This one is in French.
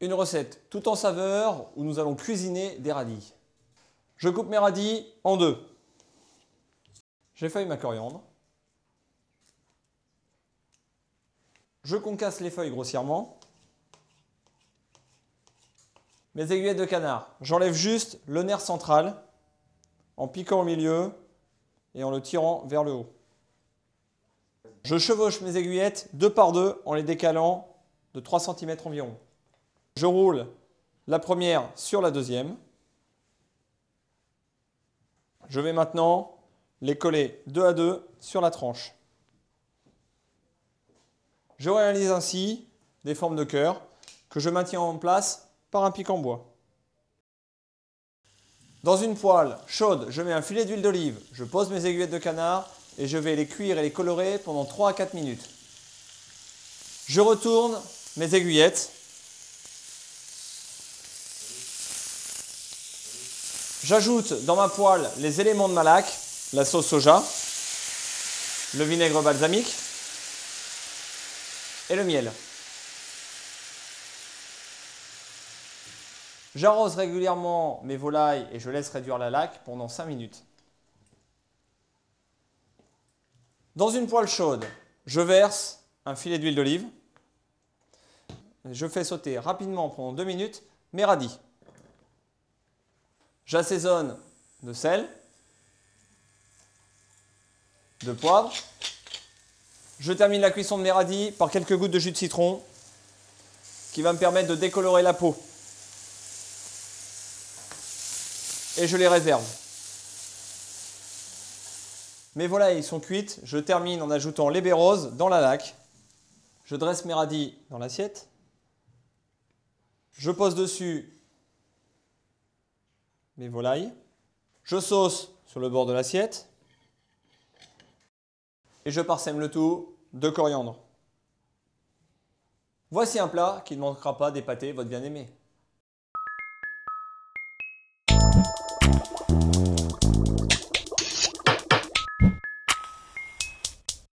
Une recette tout en saveur où nous allons cuisiner des radis. Je coupe mes radis en deux. J'effeuille ma coriandre. Je concasse les feuilles grossièrement. Mes aiguillettes de canard. J'enlève juste le nerf central en piquant au milieu et en le tirant vers le haut. Je chevauche mes aiguillettes deux par deux en les décalant de 3 cm environ. Je roule la première sur la deuxième. Je vais maintenant les coller deux à deux sur la tranche. Je réalise ainsi des formes de cœur que je maintiens en place par un pic en bois. Dans une poêle chaude, je mets un filet d'huile d'olive, je pose mes aiguillettes de canard et je vais les cuire et les colorer pendant 3 à 4 minutes. Je retourne mes aiguillettes J'ajoute dans ma poêle les éléments de ma laque, la sauce soja, le vinaigre balsamique et le miel. J'arrose régulièrement mes volailles et je laisse réduire la laque pendant 5 minutes. Dans une poêle chaude, je verse un filet d'huile d'olive. Je fais sauter rapidement pendant 2 minutes mes radis. J'assaisonne de sel, de poivre. Je termine la cuisson de mes radis par quelques gouttes de jus de citron qui va me permettre de décolorer la peau. Et je les réserve. Mes volailles sont cuites. Je termine en ajoutant les baies roses dans la laque. Je dresse mes radis dans l'assiette. Je pose dessus mes volailles. Je sauce sur le bord de l'assiette. Et je parsème le tout de coriandre. Voici un plat qui ne manquera pas d'épater votre bien-aimé.